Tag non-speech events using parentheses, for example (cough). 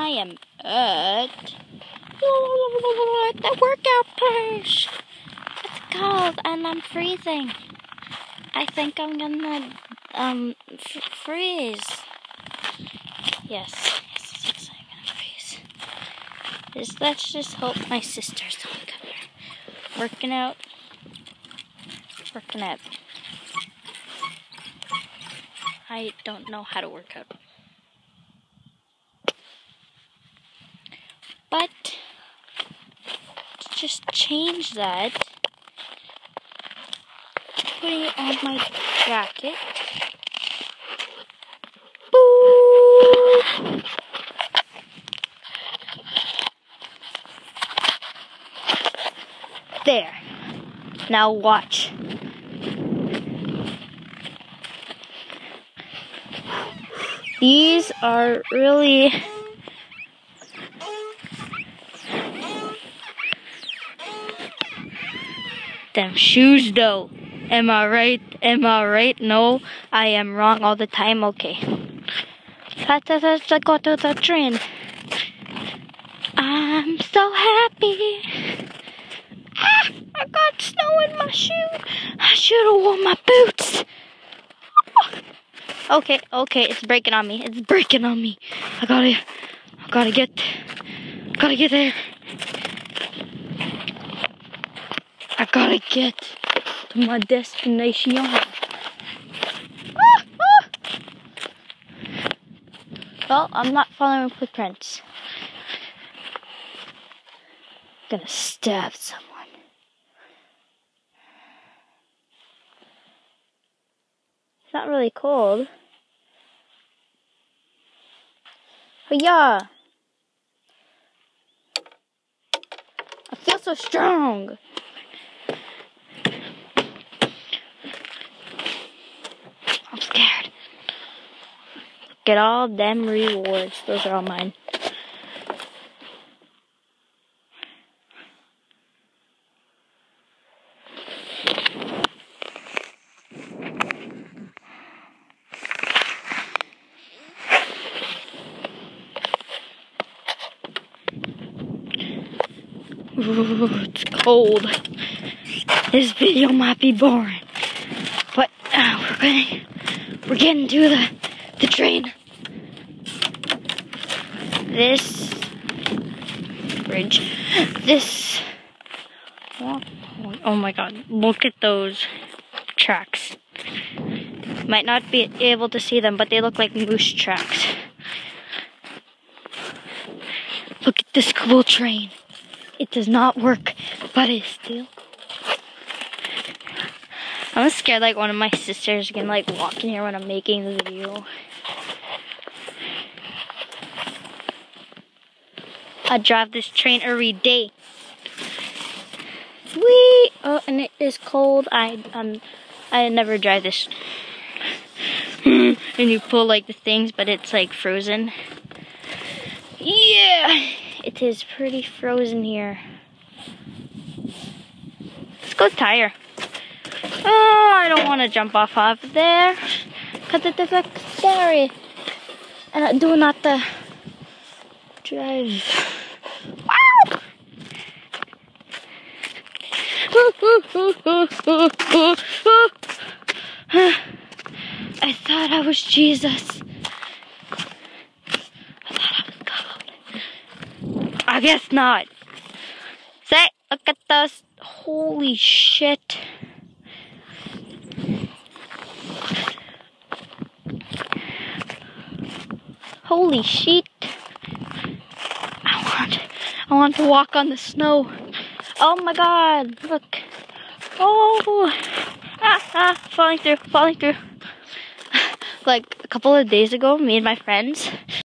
I am at the workout place. It's cold and I'm freezing. I think I'm gonna um freeze. Yes, yes, I'm gonna freeze. Just, let's just hope my sisters don't come. Working out. Working out. I don't know how to work out. But just change that, putting it on my jacket. There. Now watch. These are really them shoes though. Am I right? Am I right? No, I am wrong all the time. Okay. Let's go to the train. I'm so happy. Ah, I got snow in my shoe. I should have worn my boots. Okay, okay, it's breaking on me. It's breaking on me. I gotta, I gotta get, gotta get there. I gotta get to my destination. Well, I'm not following footprints. gonna stab someone. It's not really cold. Yeah. I feel so strong. I'm scared. Get all them rewards. Those are all mine. Ooh, it's cold. This video might be boring, but uh, we're getting we're getting to the the train. This bridge, this. Oh my God! Look at those tracks. Might not be able to see them, but they look like moose tracks. Look at this cool train. It does not work, but it's still. I'm scared like one of my sisters can like walk in here when I'm making the video. I drive this train every day. Wee! Oh, and it is cold. I um, I never drive this. (laughs) and you pull like the things, but it's like frozen. Yeah. It is pretty frozen here. Let's go tire. Oh, I don't want to jump off of there. Because it is like scary. And I do not uh, drive. (sighs) I thought I was Jesus. I guess not. Say, look at those. Holy shit. Holy shit. I want, I want to walk on the snow. Oh my god, look. Oh, ah, ah, falling through, falling through. (laughs) like a couple of days ago, me and my friends,